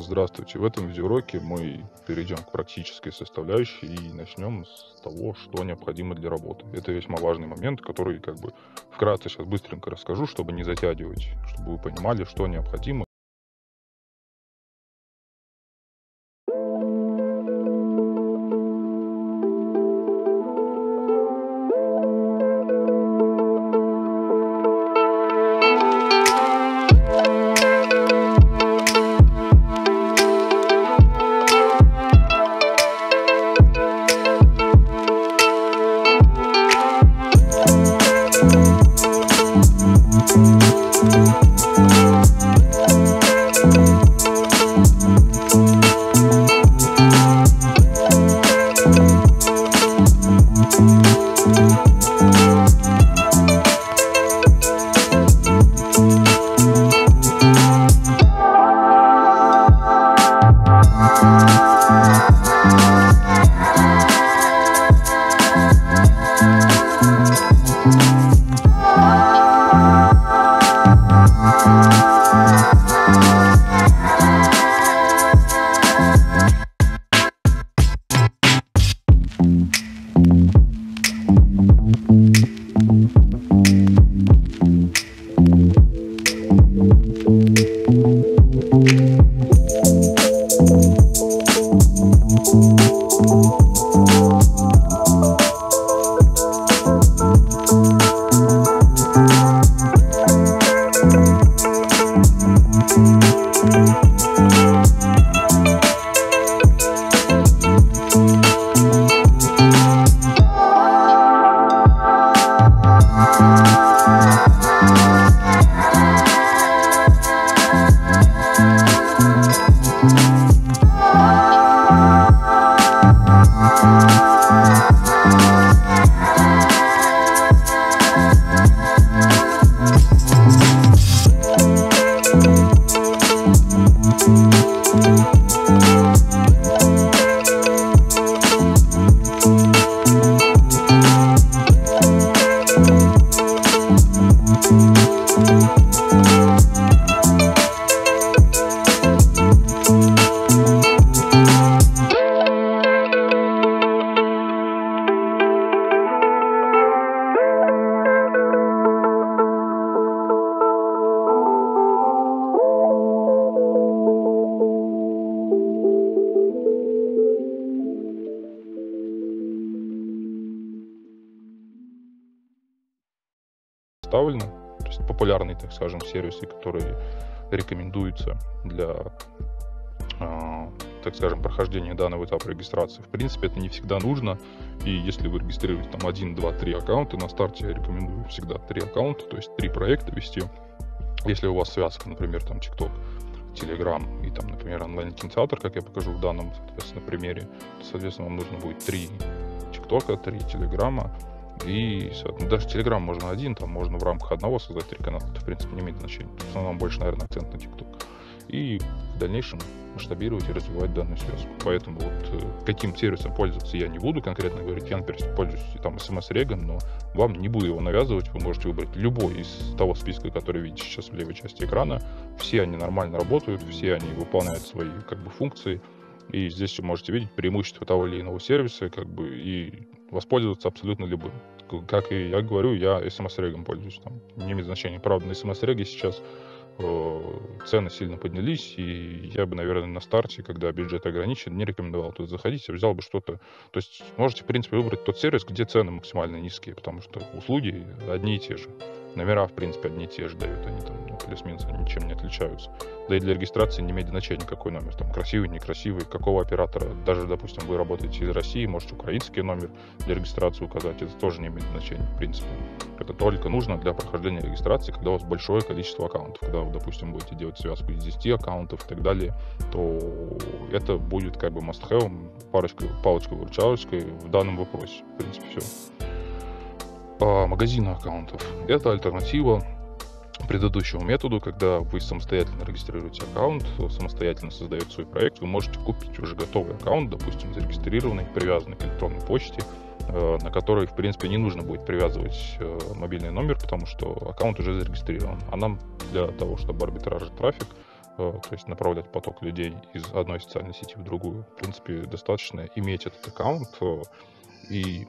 Здравствуйте. В этом видеоуроке мы перейдем к практической составляющей и начнем с того, что необходимо для работы. Это весьма важный момент, который как бы вкратце сейчас быстренько расскажу, чтобы не затягивать, чтобы вы понимали, что необходимо представлены. Популярные, так скажем, сервисы, которые рекомендуются для, э, так скажем, прохождения данного этапа регистрации. В принципе, это не всегда нужно. И если вы регистрируете там 1, 2, 3 аккаунта, на старте я рекомендую всегда 3 аккаунта, то есть 3 проекта вести. Если у вас связка, например, там TikTok, Telegram и там, например, онлайн-кинотеатр, как я покажу в данном, соответственно, примере, то, соответственно, вам нужно будет 3 TikTok, 3 Telegram, и даже Telegram можно один, там можно в рамках одного создать три канала. Это, в принципе, не имеет значения. В основном больше, наверное, акцент на TikTok. И в дальнейшем масштабировать и развивать данную связку. Поэтому вот э, каким сервисом пользоваться я не буду конкретно говорить. Я, например, пользуюсь там SMS Regan, но вам не буду его навязывать. Вы можете выбрать любой из того списка, который видите сейчас в левой части экрана. Все они нормально работают, все они выполняют свои как бы функции. И здесь вы можете видеть преимущества того или иного сервиса, как бы, и воспользоваться абсолютно любым. Как и я говорю, я SMS-регом пользуюсь. Там, не имеет значения. Правда, на SMS-реге сейчас э, цены сильно поднялись, и я бы, наверное, на старте, когда бюджет ограничен, не рекомендовал туда заходить, а взял бы что-то. То есть можете, в принципе, выбрать тот сервис, где цены максимально низкие, потому что услуги одни и те же. Номера, в принципе, одни и те же дают, они там ну, плюс-минус ничем не отличаются. Да и для регистрации не имеет значения, какой номер, там красивый, некрасивый, какого оператора. Даже, допустим, вы работаете из России, можете украинский номер для регистрации указать, это тоже не имеет значения, в принципе. Это только нужно для прохождения регистрации, когда у вас большое количество аккаунтов. Когда вы, допустим, будете делать связку из 10 аккаунтов и так далее, то это будет как бы must-have, парочкой, палочкой-выручалочкой в данном вопросе. В принципе, все магазина аккаунтов. Это альтернатива предыдущему методу, когда вы самостоятельно регистрируете аккаунт, самостоятельно создаете свой проект, вы можете купить уже готовый аккаунт, допустим, зарегистрированный, привязанный к электронной почте, э, на который, в принципе, не нужно будет привязывать э, мобильный номер, потому что аккаунт уже зарегистрирован. А нам для того, чтобы арбитражить трафик, э, то есть направлять поток людей из одной социальной сети в другую. В принципе, достаточно иметь этот аккаунт и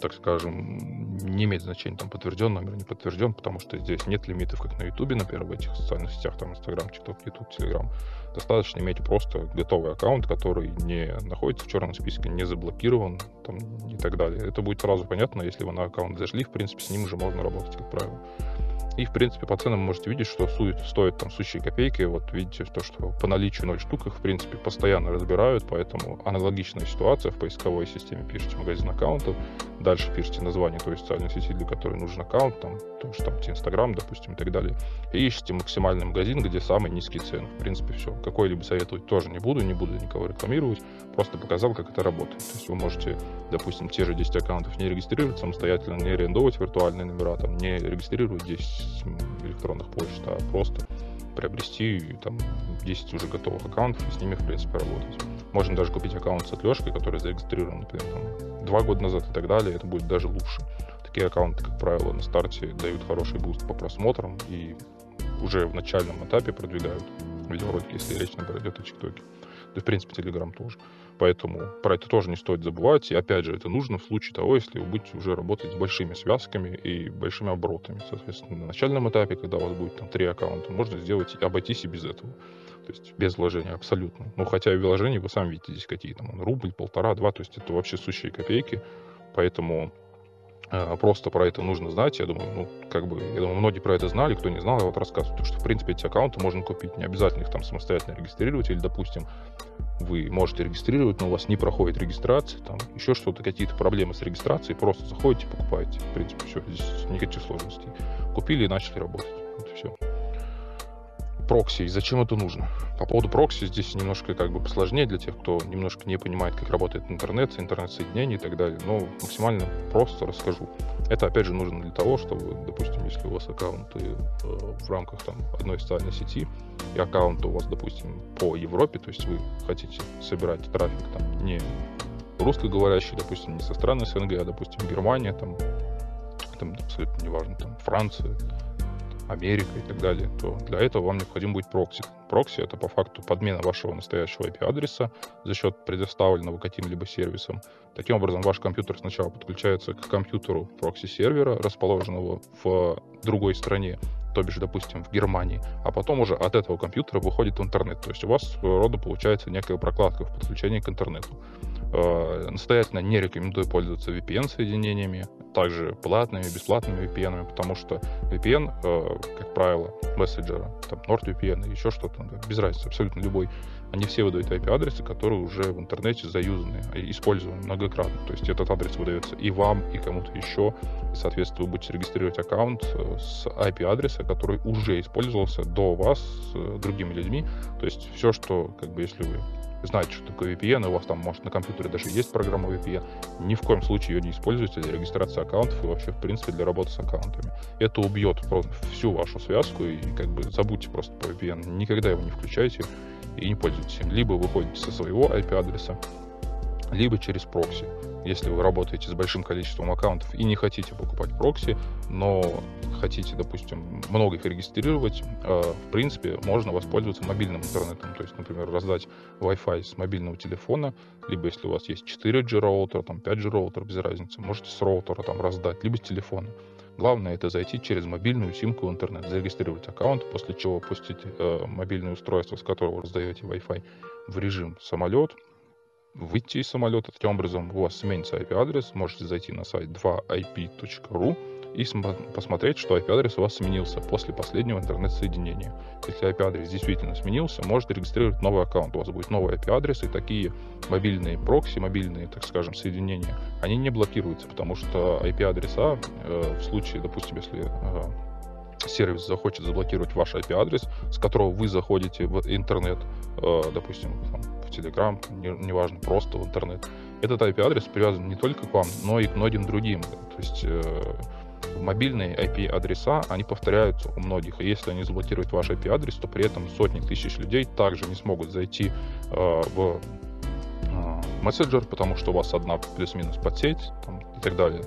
так скажем, не имеет значения, там, подтвержден номер, не подтвержден, потому что здесь нет лимитов, как на Ютубе, например, в этих социальных сетях, там, Инстаграм, ТикТок, Ютуб, Телеграм. Достаточно иметь просто готовый аккаунт, который не находится в черном списке, не заблокирован, там, и так далее. Это будет сразу понятно, если вы на аккаунт зашли, в принципе, с ним уже можно работать, как правило. И, в принципе, по ценам можете видеть, что стоит, стоит там сущие копейки. Вот видите, то, что по наличию 0 штук их, в принципе, постоянно разбирают, поэтому аналогичная ситуация в поисковой системе. Пишите магазин аккаунтов, дальше пишите название той социальной сети, для которой нужен аккаунт, там, то, что там Инстаграм, допустим, и так далее. И ищите максимальный магазин, где самые низкие цены. В принципе, все. Какой-либо советовать тоже не буду, не буду никого рекламировать, просто показал, как это работает. То есть вы можете, допустим, те же 10 аккаунтов не регистрировать самостоятельно, не арендовать виртуальные номера, там, не регистрировать 10 электронных почт, а просто приобрести там 10 уже готовых аккаунтов и с ними, в принципе, работать. Можно даже купить аккаунт с отлежкой, который зарегистрирован, например, там, два года назад и так далее, это будет даже лучше. Такие аккаунты, как правило, на старте дают хороший буст по просмотрам и уже в начальном этапе продвигают видеоролики, если речь, например, идет о ТикТоке. Да, в принципе, Телеграм тоже. Поэтому про это тоже не стоит забывать. И опять же, это нужно в случае того, если вы будете уже работать с большими связками и большими оборотами. Соответственно, на начальном этапе, когда у вас будет там три аккаунта, можно сделать обойтись и без этого. То есть без вложения абсолютно. Ну, хотя и вложения вы сами видите здесь какие там, рубль, полтора, два, то есть это вообще сущие копейки. Поэтому а, просто про это нужно знать. Я думаю, ну, как бы, я думаю, многие про это знали, кто не знал, я вот рассказываю, что, в принципе, эти аккаунты можно купить, не обязательно их там самостоятельно регистрировать, или, допустим, вы можете регистрировать, но у вас не проходит регистрация, там, еще что-то, какие-то проблемы с регистрацией, просто заходите, покупаете, в принципе, все, здесь никаких сложностей. Купили и начали работать, вот и все прокси и зачем это нужно. По поводу прокси здесь немножко как бы посложнее для тех, кто немножко не понимает, как работает интернет, интернет-соединение и так далее. Но максимально просто расскажу. Это опять же нужно для того, чтобы, допустим, если у вас аккаунты э, в рамках там, одной социальной сети, и аккаунт у вас, допустим, по Европе, то есть вы хотите собирать трафик там не русскоговорящий, допустим, не со стран СНГ, а, допустим, Германия, там, там абсолютно неважно, там Франция, Америка и так далее, то для этого вам необходим будет прокси. Прокси — это по факту подмена вашего настоящего IP-адреса за счет предоставленного каким-либо сервисом. Таким образом, ваш компьютер сначала подключается к компьютеру прокси-сервера, расположенного в другой стране, то бишь, допустим, в Германии, а потом уже от этого компьютера выходит в интернет. То есть у вас своего рода получается некая прокладка в подключении к интернету. Э, настоятельно не рекомендую пользоваться VPN-соединениями, также платными, бесплатными VPN, потому что VPN, э, как правило, мессенджера, там NordVPN еще что-то, без разницы, абсолютно любой, они все выдают IP-адресы, которые уже в интернете заюзаны, используемы многократно. То есть этот адрес выдается и вам, и кому-то еще. Соответственно, вы будете регистрировать аккаунт э, с IP-адреса, который уже использовался до вас с другими людьми. То есть все, что, как бы, если вы знаете, что такое VPN, и у вас там, может, на компьютере даже есть программа VPN, ни в коем случае ее не используйте для регистрации аккаунтов и вообще, в принципе, для работы с аккаунтами. Это убьет всю вашу связку, и как бы забудьте просто про VPN. Никогда его не включайте и не пользуйтесь им. Либо выходите со своего IP-адреса, либо через прокси. Если вы работаете с большим количеством аккаунтов и не хотите покупать прокси, но хотите, допустим, много их регистрировать, э, в принципе, можно воспользоваться мобильным интернетом. То есть, например, раздать Wi-Fi с мобильного телефона, либо если у вас есть 4G роутер, там 5G роутер, без разницы, можете с роутера там раздать, либо с телефона. Главное это зайти через мобильную симку в интернет, зарегистрировать аккаунт, после чего пустить э, мобильное устройство, с которого раздаете Wi-Fi, в режим самолет, выйти из самолета. Таким образом, у вас сменится IP-адрес, можете зайти на сайт 2ip.ru и посмотреть, что IP-адрес у вас сменился после последнего интернет-соединения. Если IP-адрес действительно сменился, можете регистрировать новый аккаунт. У вас будет новый IP-адрес, и такие мобильные прокси, мобильные, так скажем, соединения, они не блокируются, потому что IP-адреса э, в случае, допустим, если э, сервис захочет заблокировать ваш IP-адрес, с которого вы заходите в интернет, э, допустим, там, в Telegram, неважно, не просто в интернет, этот IP-адрес привязан не только к вам, но и к многим другим. То есть мобильные IP-адреса, они повторяются у многих. И если они заблокируют ваш IP-адрес, то при этом сотни тысяч людей также не смогут зайти э, в э, мессенджер, потому что у вас одна плюс-минус подсеть там, и так далее.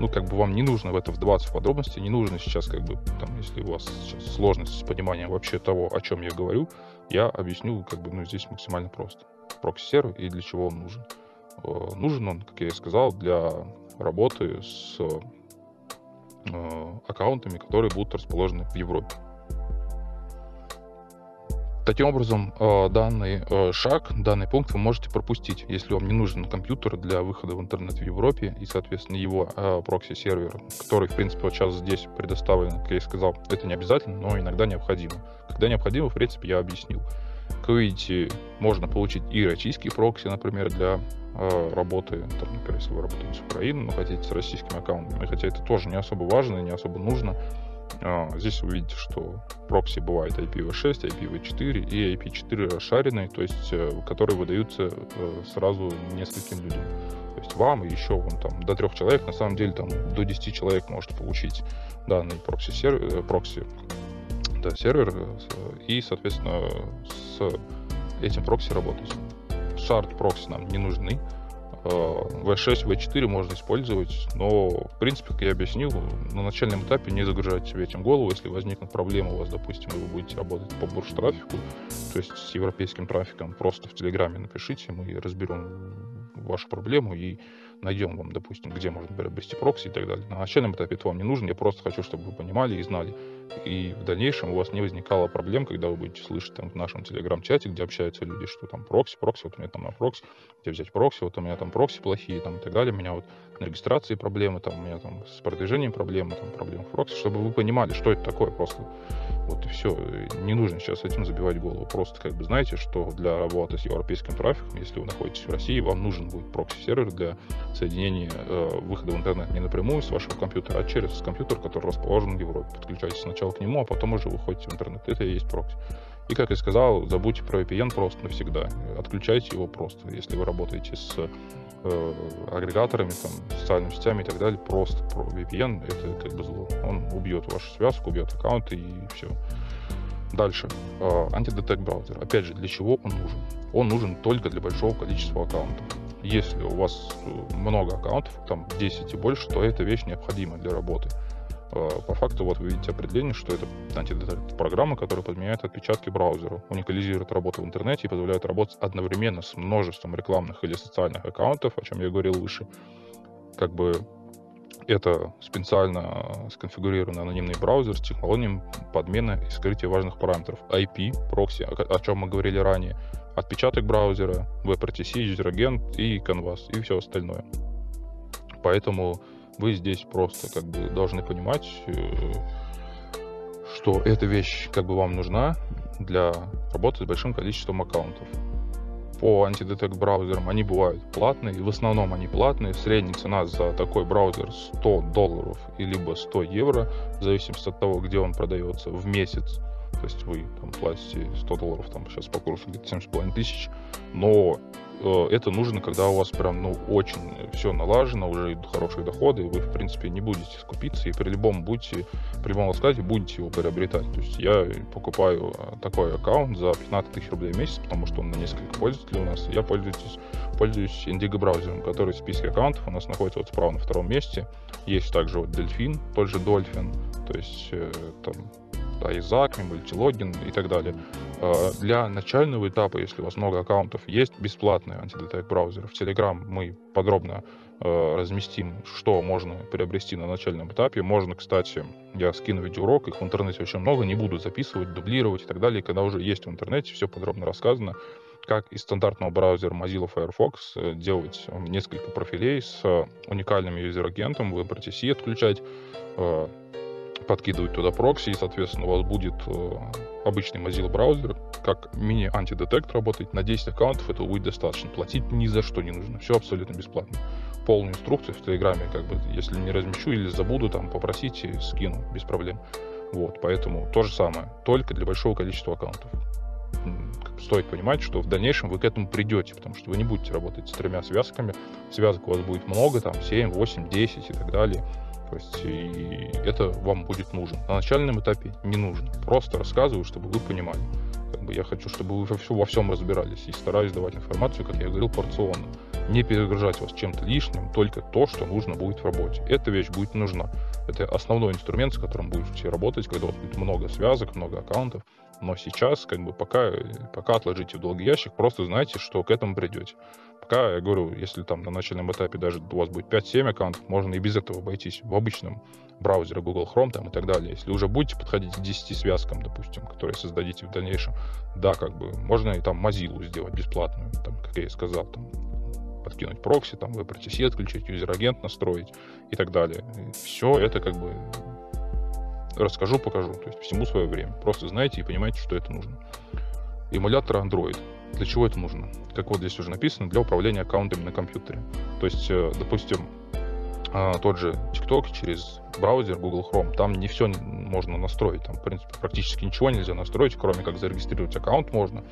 Ну, как бы вам не нужно в это вдаваться в подробности, не нужно сейчас, как бы, там, если у вас сейчас сложность с пониманием вообще того, о чем я говорю, я объясню, как бы, ну, здесь максимально просто. Прокси-сервер и для чего он нужен. Э, нужен он, как я и сказал, для работы с э, аккаунтами, которые будут расположены в Европе. Таким образом, э, данный э, шаг, данный пункт вы можете пропустить, если вам не нужен компьютер для выхода в интернет в Европе и, соответственно, его э, прокси-сервер, который, в принципе, вот сейчас здесь предоставлен, как я и сказал, это не обязательно, но иногда необходимо. Когда необходимо, в принципе, я объяснил. Как видите, можно получить и российский прокси, например, для работы, там, например, если вы работаете с Украиной, но хотите с российскими аккаунтами, хотя это тоже не особо важно и не особо нужно, здесь вы видите, что прокси бывает IPv6, IPv4 и IP4 расшаренные, то есть э, которые выдаются э, сразу нескольким людям. То есть вам и еще вон, там, до трех человек, на самом деле там до 10 человек может получить данный прокси, сервер, э, прокси да, сервер и, соответственно, с этим прокси работать. Shared прокси нам не нужны, V6, э, V4 можно использовать, но, в принципе, как я объяснил, на начальном этапе не загружать себе этим голову, если возникнет проблема у вас, допустим, вы будете работать по бурж-трафику, то есть с европейским трафиком, просто в Телеграме напишите, мы разберем вашу проблему и найдем вам, допустим, где можно приобрести прокси и так далее. На начальном этапе это вам не нужно, я просто хочу, чтобы вы понимали и знали. И в дальнейшем у вас не возникало проблем, когда вы будете слышать там в нашем телеграм-чате, где общаются люди, что там прокси, прокси, вот у меня там на прокси, где взять прокси, вот у меня там прокси плохие, там и так далее, у меня вот на регистрации проблемы, там у меня там с продвижением проблемы, там проблемы в прокси, чтобы вы понимали, что это такое просто. Вот и все. Не нужно сейчас этим забивать голову. Просто как бы знаете, что для работы с европейским трафиком, если вы находитесь в России, вам нужен будет прокси-сервер для соединения э, выхода в интернет не напрямую с вашего компьютера, а через компьютер, который расположен в Европе. Подключайтесь сначала к нему, а потом уже выходите в интернет. Это и есть прокси. И, как я сказал, забудьте про VPN просто навсегда. Отключайте его просто. Если вы работаете с э, агрегаторами, там, социальными сетями и так далее, просто про VPN это как бы зло. Он убьет вашу связку, убьет аккаунты и все. Дальше. Э, антидетект браузер. Опять же, для чего он нужен? Он нужен только для большого количества аккаунтов. Если у вас э, много аккаунтов, там 10 и больше, то эта вещь необходима для работы. Э, по факту вот вы видите определение, что это антидетект программа, которая подменяет отпечатки браузера, уникализирует работу в интернете и позволяет работать одновременно с множеством рекламных или социальных аккаунтов, о чем я говорил выше. Как бы это специально сконфигурированный анонимный браузер с технологией подмены и скрытия важных параметров. IP, прокси, о, чем мы говорили ранее, отпечаток браузера, WebRTC, user-agent и Canvas, и все остальное. Поэтому вы здесь просто как бы должны понимать, э, что эта вещь как бы вам нужна для работы с большим количеством аккаунтов. По антидетект браузерам они бывают платные, в основном они платные. Средняя цена за такой браузер 100 долларов и либо 100 евро, в зависимости от того, где он продается, в месяц. То есть вы там платите 100 долларов, там сейчас по курсу где-то 7,5 тысяч, но Э, это нужно, когда у вас прям, ну, очень все налажено, уже идут хорошие доходы, и вы, в принципе, не будете скупиться, и при любом будете, при любом раскладе будете его приобретать. То есть я покупаю э, такой аккаунт за 15 тысяч рублей в месяц, потому что он на несколько пользователей у нас. Я пользуюсь, пользуюсь Indigo браузером, который в списке аккаунтов у нас находится вот справа на втором месте. Есть также вот Delphin, тот же Dolphin, то есть э, там да, Изак, мультилогин и так далее. А, для начального этапа, если у вас много аккаунтов, есть бесплатные антидетект браузеры. В Telegram мы подробно а, разместим, что можно приобрести на начальном этапе. Можно, кстати, я скину видеоурок, их в интернете очень много, не буду записывать, дублировать и так далее. Когда уже есть в интернете, все подробно рассказано, как из стандартного браузера Mozilla Firefox э, делать несколько профилей с уникальным юзер-агентом, WebRTC отключать, а, подкидывать туда прокси, и, соответственно, у вас будет э, обычный Mozilla браузер, как мини-антидетект работать. На 10 аккаунтов этого будет достаточно. Платить ни за что не нужно. Все абсолютно бесплатно. Полную инструкцию в Телеграме, как бы, если не размещу или забуду, там, попросите, скину, без проблем. Вот, поэтому то же самое, только для большого количества аккаунтов. Стоит понимать, что в дальнейшем вы к этому придете, потому что вы не будете работать с тремя связками. Связок у вас будет много, там 7, 8, 10 и так далее. То есть и это вам будет нужно. На начальном этапе не нужно. Просто рассказываю, чтобы вы понимали. Как бы я хочу, чтобы вы во, все, во всем разбирались и стараюсь давать информацию, как я говорил, порционно. не перегружать вас чем-то лишним, только то, что нужно будет в работе. Эта вещь будет нужна. Это основной инструмент, с которым будете работать, когда у вас будет много связок, много аккаунтов. Но сейчас, как бы, пока, пока отложите в долгий ящик, просто знайте, что к этому придете. Пока, я говорю, если там на начальном этапе даже у вас будет 5-7 аккаунтов, можно и без этого обойтись в обычном браузере Google Chrome там и так далее. Если уже будете подходить к 10 связкам, допустим, которые создадите в дальнейшем, да, как бы, можно и там Mozilla сделать бесплатную, там, как я и сказал, там, подкинуть прокси, там, выбрать IC, отключить user-agent, настроить и так далее. И все это как бы расскажу, покажу. То есть всему свое время. Просто знаете и понимаете, что это нужно. Эмулятор Android. Для чего это нужно? Как вот здесь уже написано, для управления аккаунтами на компьютере. То есть, э, допустим, а, тот же TikTok через браузер Google Chrome, там не все можно настроить, там, в принципе, практически ничего нельзя настроить, кроме как зарегистрировать аккаунт можно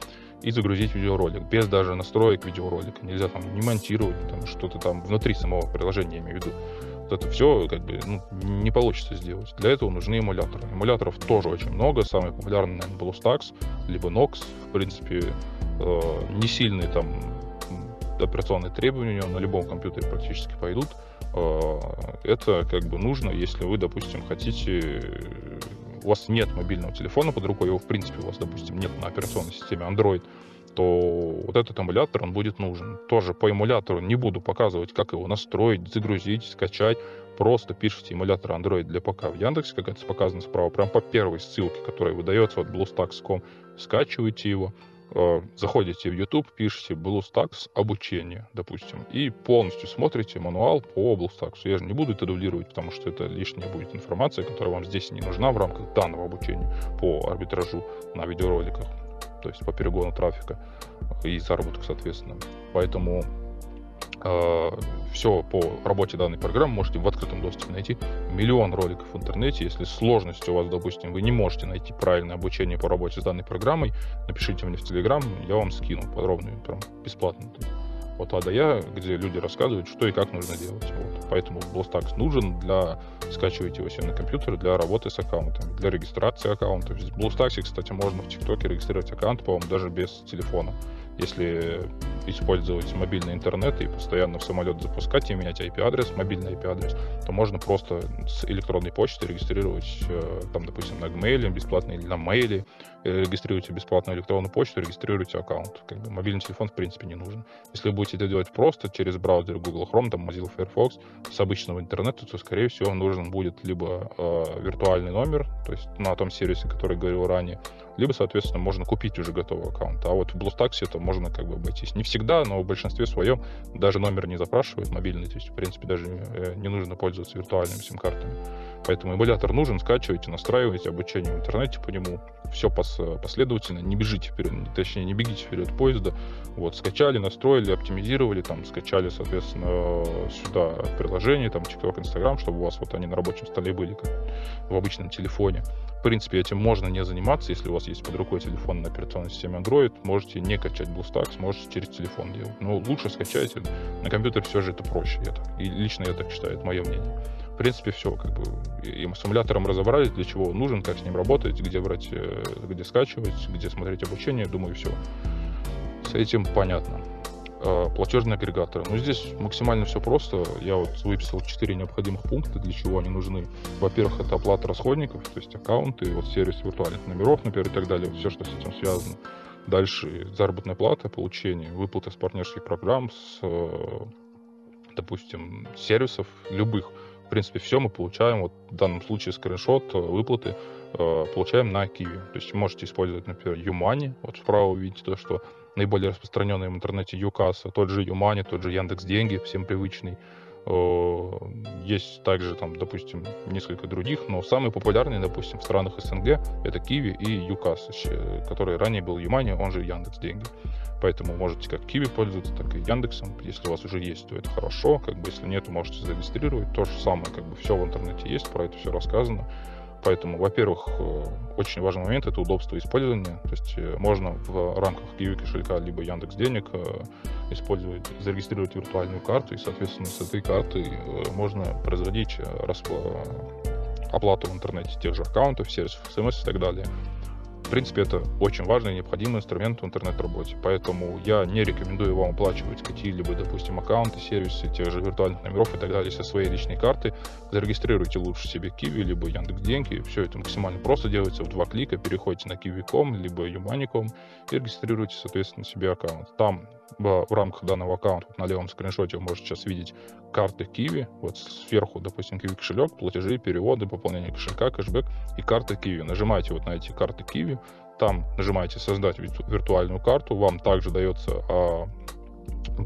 и загрузить видеоролик, без даже настроек видеоролика. Нельзя там не монтировать, там, что-то там внутри самого приложения, я имею в виду. Вот это все как бы ну, не получится сделать. Для этого нужны эмуляторы. Эмуляторов тоже очень много. Самый популярный, наверное, BlueStacks, либо Nox. В принципе, э, не сильные там операционные требования у него на любом компьютере практически пойдут. Э, это как бы нужно, если вы, допустим, хотите у вас нет мобильного телефона под рукой, его в принципе у вас, допустим, нет на операционной системе Android, то вот этот эмулятор, он будет нужен. Тоже по эмулятору не буду показывать, как его настроить, загрузить, скачать. Просто пишите эмулятор Android для ПК в Яндексе, как это показано справа, прям по первой ссылке, которая выдается от BlueStacks.com, скачивайте его, Э, заходите в YouTube, пишите BlueStacks обучение, допустим, и полностью смотрите мануал по BlueStacks. Я же не буду это дублировать, потому что это лишняя будет информация, которая вам здесь не нужна в рамках данного обучения по арбитражу на видеороликах, то есть по перегону трафика и заработку, соответственно. Поэтому э, все по работе данной программы можете в открытом доступе найти. Миллион роликов в интернете. Если сложность у вас, допустим, вы не можете найти правильное обучение по работе с данной программой, напишите мне в Телеграм, я вам скину подробную, прям бесплатно. Вот А я, где люди рассказывают, что и как нужно делать. Вот. Поэтому BlueStacks нужен для... Скачивайте его себе на компьютер для работы с аккаунтами, для регистрации аккаунтов. В BlueStacks, кстати, можно в ТикТоке регистрировать аккаунт, по-моему, даже без телефона если использовать мобильный интернет и постоянно в самолет запускать и менять IP-адрес, мобильный IP-адрес, то можно просто с электронной почты регистрировать, э, там, допустим, на Gmail бесплатно или на мейле, э, регистрируйте бесплатную электронную почту, регистрируйте аккаунт. Как бы мобильный телефон, в принципе, не нужен. Если вы будете это делать просто через браузер Google Chrome, там, Mozilla Firefox, с обычного интернета, то, скорее всего, нужен будет либо э, виртуальный номер, то есть на том сервисе, который говорил ранее, либо, соответственно, можно купить уже готовый аккаунт. А вот в BlueStacks это можно как бы обойтись. Не всегда, но в большинстве своем даже номер не запрашивают мобильный, то есть, в принципе, даже э, не нужно пользоваться виртуальными сим-картами. Поэтому эмулятор нужен, скачивайте, настраивайте обучение в интернете по нему. Все пос последовательно, не бежите вперед, точнее, не бегите вперед поезда. Вот, скачали, настроили, оптимизировали, там, скачали, соответственно, сюда приложение, там, TikTok, Instagram, чтобы у вас вот они на рабочем столе были, как в обычном телефоне. В принципе, этим можно не заниматься, если у вас есть под рукой телефон на операционной системе Android, можете не качать BlueStacks, можете через телефон делать. Но лучше скачайте. На компьютере все же это проще. Я так, и лично я так считаю, это мое мнение. Принципе, все, как бы, и с эмулятором разобрались, для чего он нужен, как с ним работать, где брать, э, где скачивать, где смотреть обучение, думаю, все. С этим понятно. Э, платежные агрегаторы. Ну, здесь максимально все просто. Я вот выписал 4 необходимых пункта, для чего они нужны. Во-первых, это оплата расходников, то есть аккаунты, вот сервис виртуальных номеров, например, и так далее, все, что с этим связано. Дальше заработная плата, получение, выплаты с партнерских программ, с, э, допустим, сервисов любых. В принципе, все мы получаем, вот в данном случае скриншот, э, выплаты, получаем на Киви. То есть можете использовать, например, Юмани. Вот справа вы видите то, что наиболее распространенный в интернете Юкаса, тот же Юмани, тот же Яндекс Деньги, всем привычный. Есть также там, допустим, несколько других, но самый популярный, допустим, в странах СНГ это Киви и Юкас, который ранее был Юмани, он же Яндекс Деньги. Поэтому можете как Киви пользоваться, так и Яндексом. Если у вас уже есть, то это хорошо. Как бы если нет, можете зарегистрировать. То же самое, как бы все в интернете есть, про это все рассказано. Поэтому, во-первых, э, очень важный момент это удобство использования. То есть э, можно в рамках Kiwi кошелька либо Яндекс Денег э, использовать, зарегистрировать виртуальную карту, и, соответственно, с этой карты можно производить оплату в интернете тех же аккаунтов, сервисов, смс и так далее. В принципе, это очень важный и необходимый инструмент в интернет-работе, поэтому я не рекомендую вам оплачивать какие-либо, допустим, аккаунты, сервисы, тех же виртуальных номеров и так далее со своей личной карты. Зарегистрируйте лучше себе Kiwi, либо Яндекс Деньги. Все это максимально просто делается в два клика. Переходите на Kiwi.com, либо Юмани.com и регистрируйте, соответственно, себе аккаунт. Там в, рамках данного аккаунта на левом скриншоте вы можете сейчас видеть карты Kiwi. Вот сверху, допустим, Kiwi кошелек, платежи, переводы, пополнение кошелька, кэшбэк и карты Kiwi. Нажимаете вот на эти карты Kiwi, там нажимаете «Создать виртуальную карту», вам также дается а,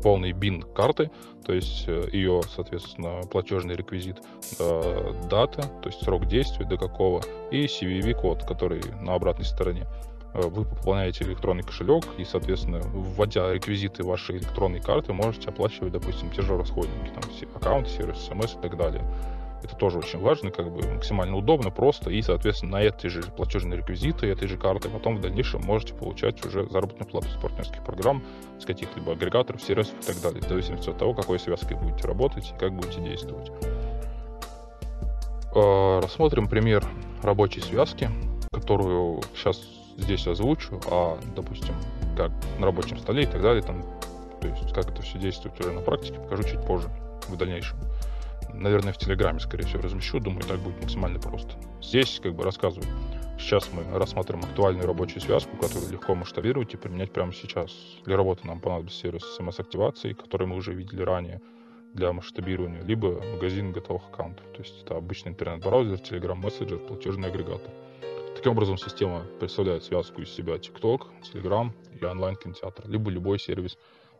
полный бин карты, то есть э, ее, соответственно, платежный реквизит, э, дата, то есть срок действия до какого, и CVV-код, который на обратной стороне. Э, вы пополняете электронный кошелек и, соответственно, вводя реквизиты вашей электронной карты, можете оплачивать, допустим, те же расходники, там, аккаунты, сервис, смс и так далее. Это тоже очень важно, как бы максимально удобно, просто, и, соответственно, на эти же платежные реквизиты этой же карты потом в дальнейшем можете получать уже заработную плату с партнерских программ, с каких-либо агрегаторов, сервисов и так далее, в зависимости от того, какой связкой будете работать и как будете действовать. Э, рассмотрим пример рабочей связки, которую сейчас здесь озвучу, а, допустим, как на рабочем столе и так далее, там, то есть как это все действует уже на практике, покажу чуть позже, в дальнейшем наверное, в Телеграме, скорее всего, размещу. Думаю, так будет максимально просто. Здесь как бы рассказываю. Сейчас мы рассматриваем актуальную рабочую связку, которую легко масштабировать и применять прямо сейчас. Для работы нам понадобится сервис смс-активации, который мы уже видели ранее для масштабирования, либо магазин готовых аккаунтов. То есть это обычный интернет-браузер, Telegram мессенджер, платежный агрегатор. Таким образом, система представляет связку из себя TikTok, Telegram и онлайн-кинотеатр, либо любой сервис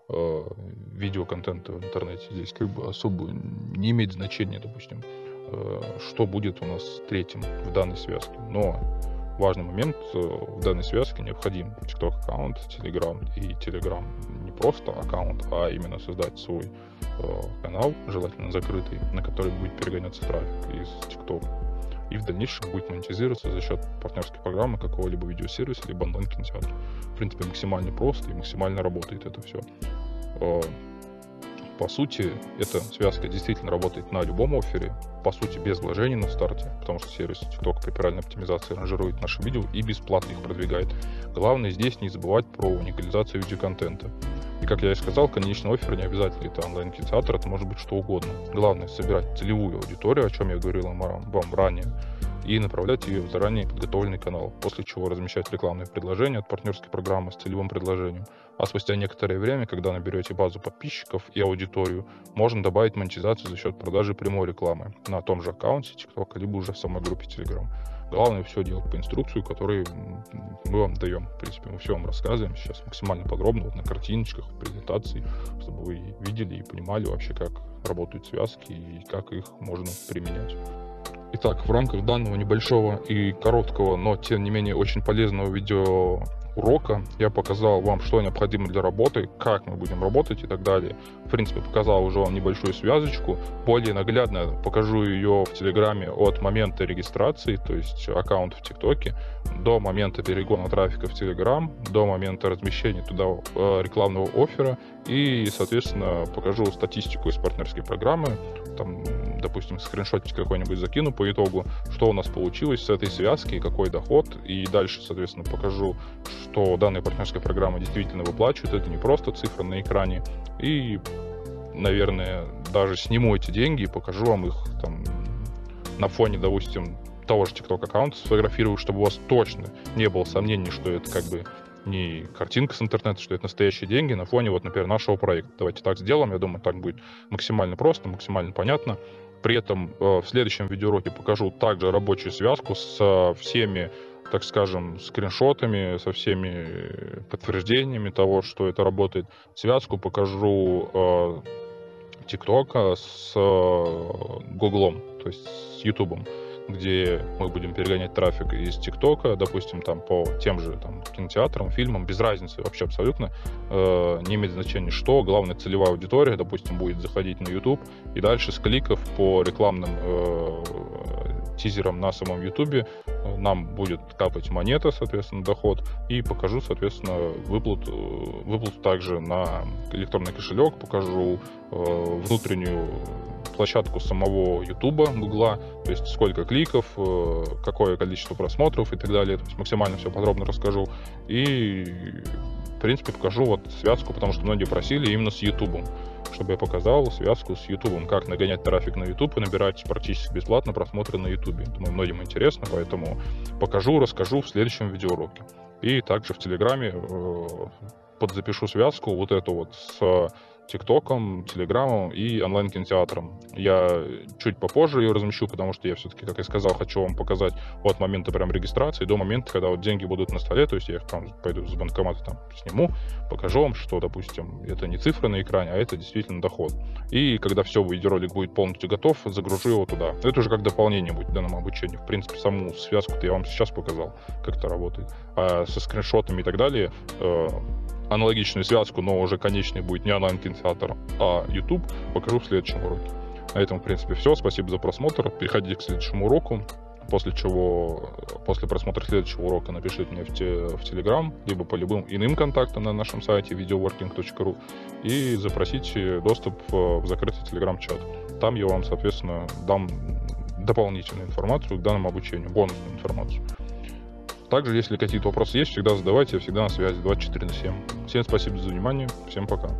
э, видеоконтента в интернете. Здесь как бы особо не имеет значения, допустим, э, что будет у нас третьим в данной связке. Но важный момент э, в данной связке необходим TikTok аккаунт, Telegram и Telegram не просто аккаунт, а именно создать свой э, канал, желательно закрытый, на который будет перегоняться трафик из TikTok и в дальнейшем будет монетизироваться за счет партнерской программы какого-либо видеосервиса, либо онлайн-кинотеатра. В принципе, максимально просто и максимально работает это все. Э, по сути, эта связка действительно работает на любом оффере, по сути, без вложений на старте, потому что сервис TikTok при правильной оптимизации ранжирует наши видео и бесплатно их продвигает. Главное здесь не забывать про уникализацию видеоконтента. И как я и сказал, конечный офер не обязательно это онлайн-кинотеатр, это может быть что угодно. Главное собирать целевую аудиторию, о чем я говорил вам ранее, и направлять ее в заранее подготовленный канал, после чего размещать рекламные предложения от партнерской программы с целевым предложением. А спустя некоторое время, когда наберете базу подписчиков и аудиторию, можно добавить монетизацию за счет продажи прямой рекламы на том же аккаунте TikTok, либо уже в самой группе Telegram. Главное все делать по инструкции, которую мы вам даем. В принципе, мы все вам рассказываем сейчас максимально подробно, вот на картиночках, презентации, чтобы вы видели и понимали вообще, как работают связки и как их можно применять. Итак, в рамках данного небольшого и короткого, но тем не менее очень полезного видео урока. Я показал вам, что необходимо для работы, как мы будем работать и так далее. В принципе, показал уже вам небольшую связочку. Более наглядно покажу ее в Телеграме от момента регистрации, то есть аккаунт в ТикТоке, до момента перегона трафика в Телеграм, до момента размещения туда э, рекламного оффера и, соответственно, покажу статистику из партнерской программы, там, допустим, скриншотик какой-нибудь закину по итогу, что у нас получилось с этой связки, какой доход, и дальше, соответственно, покажу, что данная партнерская программа действительно выплачивает, это не просто цифра на экране, и, наверное, даже сниму эти деньги и покажу вам их там на фоне, допустим, того же TikTok аккаунта сфотографирую, чтобы у вас точно не было сомнений, что это как бы не картинка с интернета, что это настоящие деньги на фоне, вот, например, нашего проекта. Давайте так сделаем, я думаю, так будет максимально просто, максимально понятно. При этом э, в следующем видеоуроке покажу также рабочую связку с э, всеми, так скажем, скриншотами, со всеми подтверждениями того, что это работает. Связку покажу э, ТикТока с Гуглом, то есть с Ютубом где мы будем перегонять трафик из ТикТока, допустим, там по тем же там, кинотеатрам, фильмам, без разницы вообще абсолютно, э, не имеет значения что, главное целевая аудитория, допустим, будет заходить на YouTube, и дальше с кликов по рекламным э, тизерам на самом YouTube нам будет капать монета, соответственно, доход, и покажу, соответственно, выплату, выплату также на электронный кошелек, покажу э, внутреннюю площадку самого Ютуба, Гугла, то есть сколько кликов, э, какое количество просмотров и так далее. То есть максимально все подробно расскажу. И, в принципе, покажу вот связку, потому что многие просили именно с Ютубом чтобы я показал связку с YouTube, как нагонять трафик на YouTube и набирать практически бесплатно просмотры на YouTube. Думаю, многим интересно, поэтому покажу, расскажу в следующем видеоуроке. И также в Телеграме э, подзапишу связку вот эту вот с ТикТоком, Телеграмом и онлайн-кинотеатром. Я чуть попозже ее размещу, потому что я все-таки, как я сказал, хочу вам показать от момента прям регистрации до момента, когда вот деньги будут на столе, то есть я их там пойду с банкомата там сниму, покажу вам, что, допустим, это не цифра на экране, а это действительно доход. И когда все, видеоролик будет полностью готов, загружу его туда. Это уже как дополнение будет данному обучению. В принципе, саму связку-то я вам сейчас показал, как это работает. А со скриншотами и так далее э, аналогичную связку, но уже конечный будет не онлайн-кинотеатр, а YouTube, покажу в следующем уроке. На этом, в принципе, все. Спасибо за просмотр. Переходите к следующему уроку. После чего, после просмотра следующего урока напишите мне в, те, в Telegram, либо по любым иным контактам на нашем сайте videoworking.ru и запросите доступ в закрытый Telegram-чат. Там я вам, соответственно, дам дополнительную информацию к данному обучению, бонусную информацию. Также, если какие-то вопросы есть, всегда задавайте, я всегда на связи 24 на 7. Всем спасибо за внимание, всем пока.